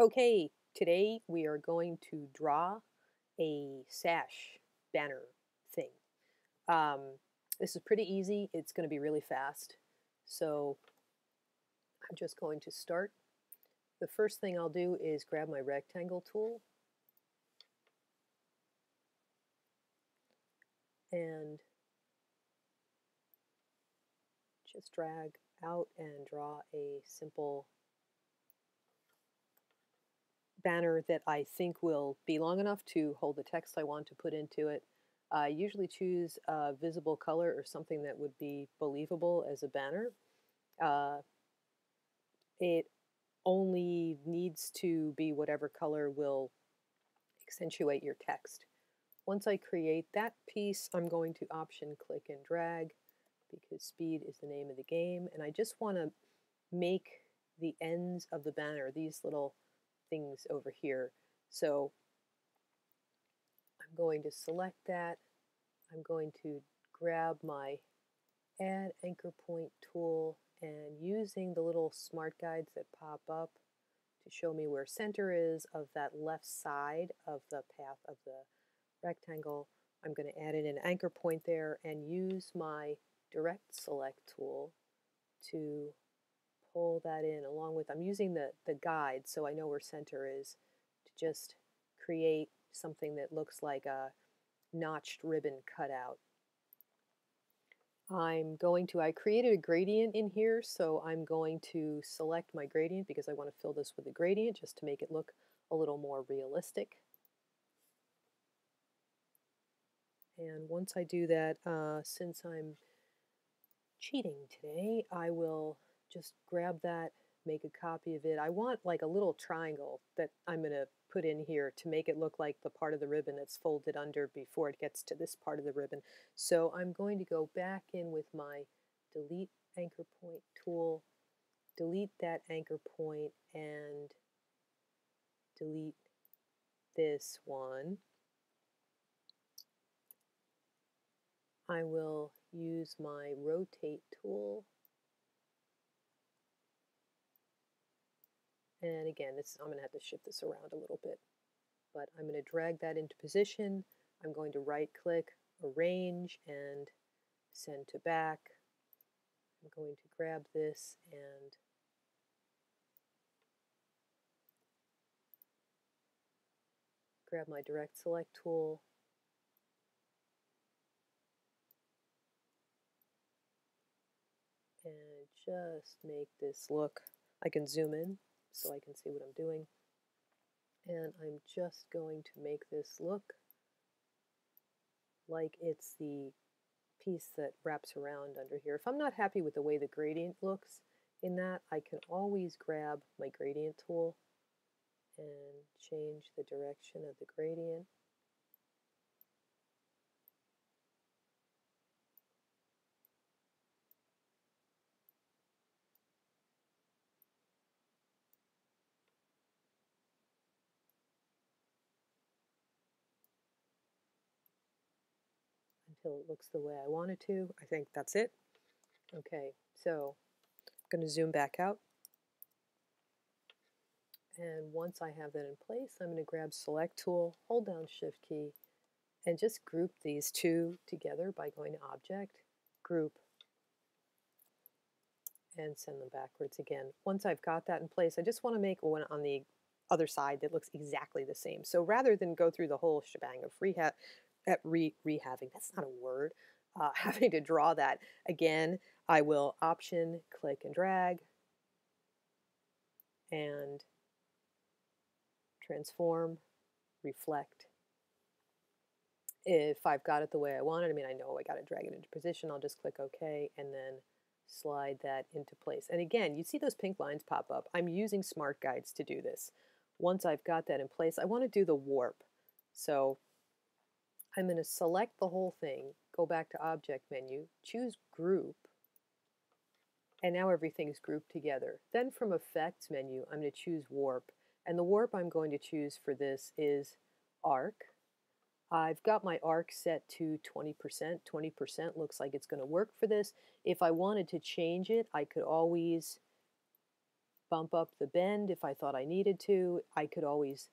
Okay, today we are going to draw a sash banner thing. Um, this is pretty easy. It's going to be really fast. So I'm just going to start. The first thing I'll do is grab my rectangle tool and just drag out and draw a simple banner that I think will be long enough to hold the text I want to put into it. I usually choose a visible color or something that would be believable as a banner. Uh, it only needs to be whatever color will accentuate your text. Once I create that piece, I'm going to option click and drag because speed is the name of the game. And I just want to make the ends of the banner, these little things over here. So I'm going to select that. I'm going to grab my add anchor point tool and using the little smart guides that pop up to show me where center is of that left side of the path of the rectangle, I'm going to add in an anchor point there and use my direct select tool to pull that in along with, I'm using the, the guide so I know where center is to just create something that looks like a notched ribbon cutout. I'm going to, I created a gradient in here, so I'm going to select my gradient because I want to fill this with a gradient just to make it look a little more realistic. And once I do that, uh, since I'm cheating today, I will just grab that, make a copy of it. I want like a little triangle that I'm going to put in here to make it look like the part of the ribbon that's folded under before it gets to this part of the ribbon. So I'm going to go back in with my delete anchor point tool, delete that anchor point and delete this one. I will use my rotate tool And again, this I'm going to have to shift this around a little bit. But I'm going to drag that into position. I'm going to right click, arrange, and send to back. I'm going to grab this and grab my direct select tool. And just make this look, I can zoom in so I can see what I'm doing. And I'm just going to make this look like it's the piece that wraps around under here. If I'm not happy with the way the gradient looks in that, I can always grab my gradient tool and change the direction of the gradient. Until it looks the way I want it to. I think that's it. Okay, so I'm going to zoom back out. And once I have that in place, I'm going to grab Select Tool, hold down Shift key, and just group these two together by going to Object, Group, and send them backwards again. Once I've got that in place, I just want to make one on the other side that looks exactly the same. So rather than go through the whole shebang of rehab, at re rehaving, that's not a word, uh, having to draw that again, I will option, click and drag, and transform, reflect. If I've got it the way I want it, I mean, I know I got to drag it into position, I'll just click OK and then slide that into place. And again, you see those pink lines pop up. I'm using smart guides to do this. Once I've got that in place, I want to do the warp. So I'm going to select the whole thing, go back to Object menu, choose Group, and now everything's grouped together. Then from Effects menu, I'm going to choose Warp, and the warp I'm going to choose for this is Arc. I've got my arc set to 20%. 20% looks like it's going to work for this. If I wanted to change it, I could always bump up the bend if I thought I needed to. I could always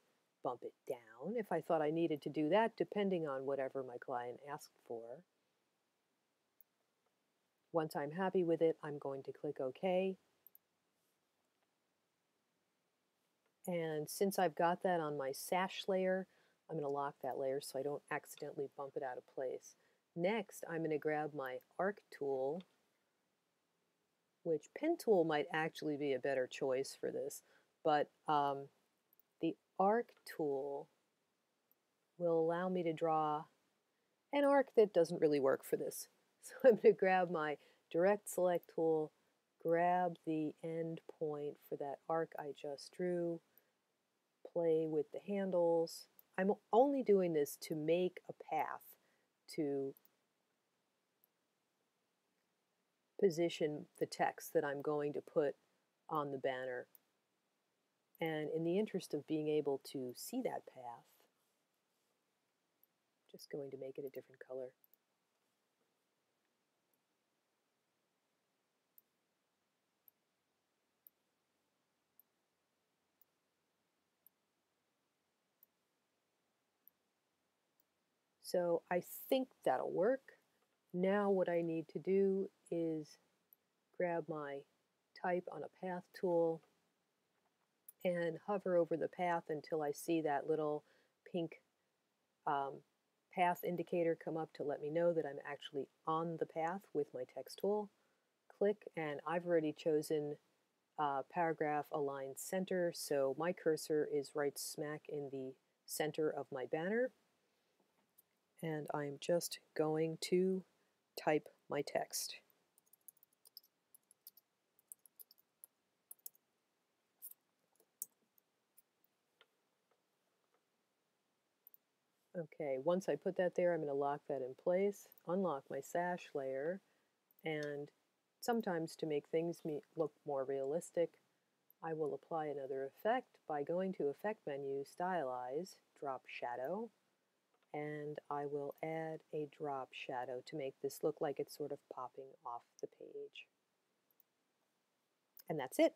bump it down if I thought I needed to do that, depending on whatever my client asked for. Once I'm happy with it, I'm going to click OK. And since I've got that on my sash layer, I'm going to lock that layer so I don't accidentally bump it out of place. Next, I'm going to grab my arc tool, which pen tool might actually be a better choice for this, but um, arc tool will allow me to draw an arc that doesn't really work for this. So I'm going to grab my direct select tool, grab the end point for that arc I just drew, play with the handles. I'm only doing this to make a path to position the text that I'm going to put on the banner. And in the interest of being able to see that path, just going to make it a different color. So I think that'll work. Now what I need to do is grab my type on a path tool and hover over the path until I see that little pink um, path indicator come up to let me know that I'm actually on the path with my text tool. Click and I've already chosen uh, paragraph align center so my cursor is right smack in the center of my banner and I'm just going to type my text. Okay, once I put that there, I'm going to lock that in place, unlock my sash layer, and sometimes to make things look more realistic, I will apply another effect by going to Effect menu, Stylize, Drop Shadow, and I will add a drop shadow to make this look like it's sort of popping off the page. And that's it.